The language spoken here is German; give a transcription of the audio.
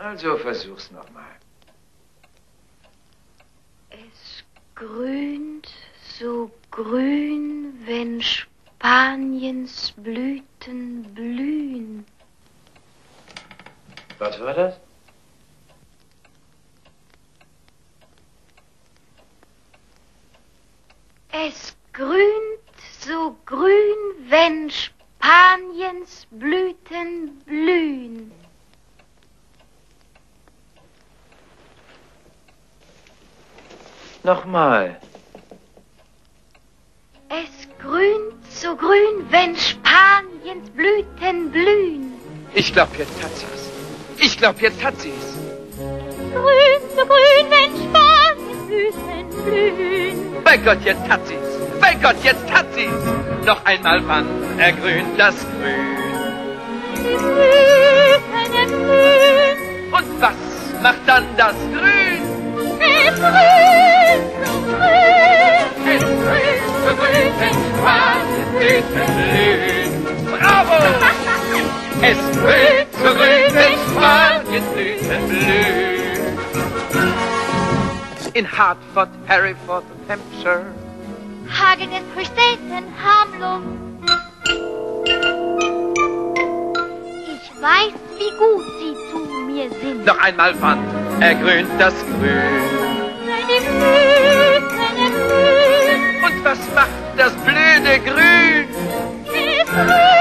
Also versuch's nochmal. Es grünt so grün, wenn Spaniens Blüten blühen. Was war das? Es grünt so grün, wenn Spaniens Blüten blühen. Nochmal. Es grünt so grün, wenn Spaniens Blüten blühen. Ich glaub, jetzt hat sie's. Ich glaub, jetzt hat sie's. Grün, so grün, wenn Spaniens Blüten blühen. Bei Gott, jetzt hat sie's. Bei Gott, jetzt hat sie's. Noch einmal, wann ergrünt das Grün? Die Blüten erblühen. Und was macht dann das Grün? Es grünt Blüten blühen. Bravo! Es grünt so grün, wenn Spaniens Blüten blühen. In Hartford, Hereford und Hampshire Hagelt es höchst selten harmlos. Ich weiß, wie gut sie zu mir sind. Noch einmal wann ergrünt das Grün. Die Blüten erblühen. Und was macht das blöde Grün? Es grünt